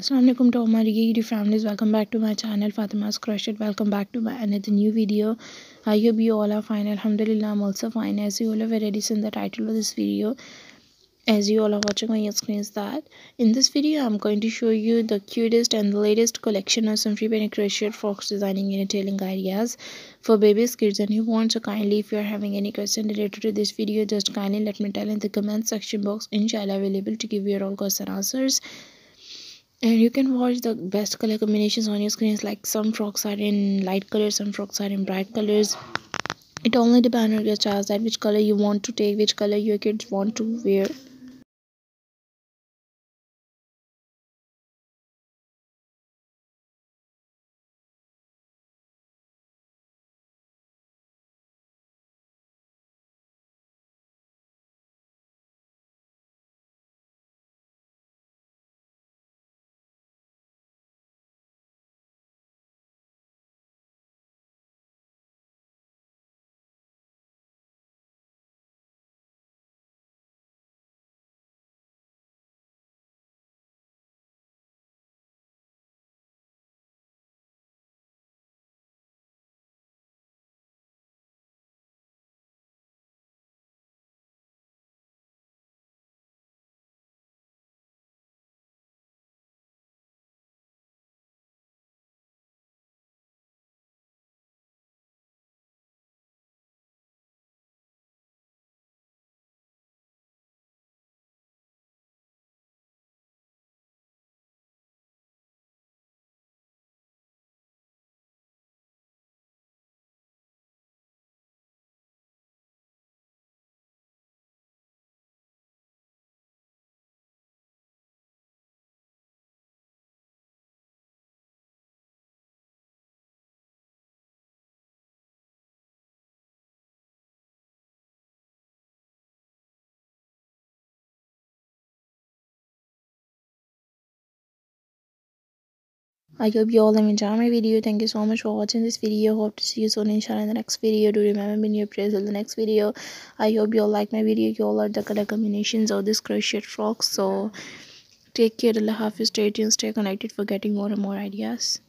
Assalamualaikum to all my YouTube families. Welcome back to my channel Fatima's Crochet welcome back to my another new video. I hope you all are fine. Alhamdulillah I'm also fine. As you all have already seen the title of this video as you all are watching on your screens that in this video I'm going to show you the cutest and the latest collection of some free penny crochet frocks designing and detailing ideas for babies kids and newborns. So kindly if you are having any question related to this video just kindly let me tell in the comment section box. Inshallah available to give you all questions and answers and you can watch the best color combinations on your screens like some frocks are in light colors some frocks are in bright colors. It only depends on your choice that which color you want to take which color your kids want to wear I hope you all have enjoyed my video. Thank you so much for watching this video. Hope to see you soon inshallah in the next video. Do remember me your prayers in the next video. I hope you all like my video. You all are the color combinations of this crochet frocks. So take care. Allah Hafiz. Stay tuned. Stay connected for getting more and more ideas.